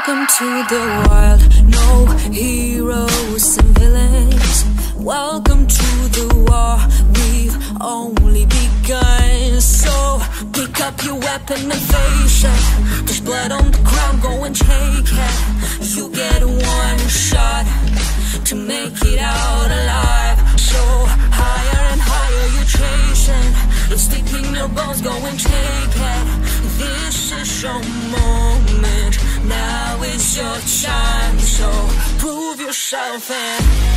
Welcome to the wild, no heroes and villains. Welcome to the war, we've only begun. So pick up your weapon and face it. There's blood on the ground, go and take it. You get one shot to make it out alive. So higher and higher you're chasing. It's in your bones, go and take it. This is your moment. Now your time. So prove yourself and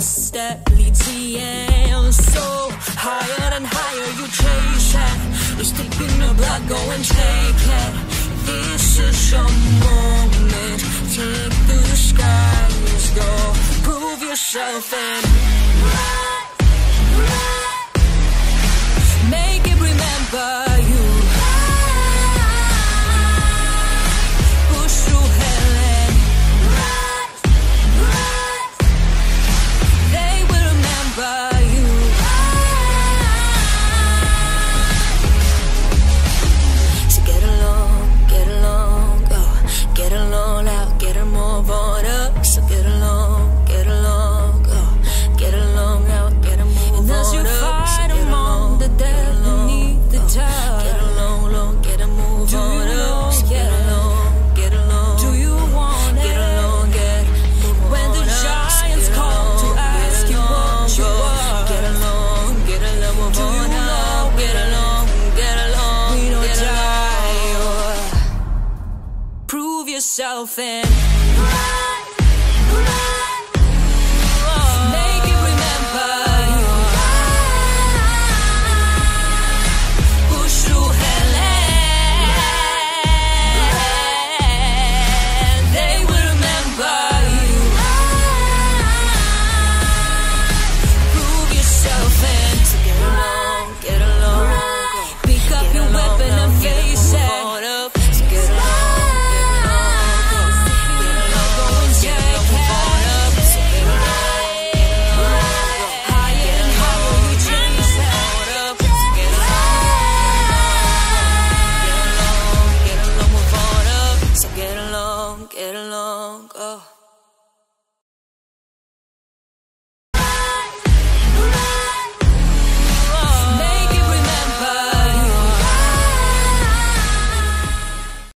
step leads the end. So higher and higher you chase it. Deep in your blood, go and take it. This is your moment. Take the skies, go prove yourself and yourself and long. Oh.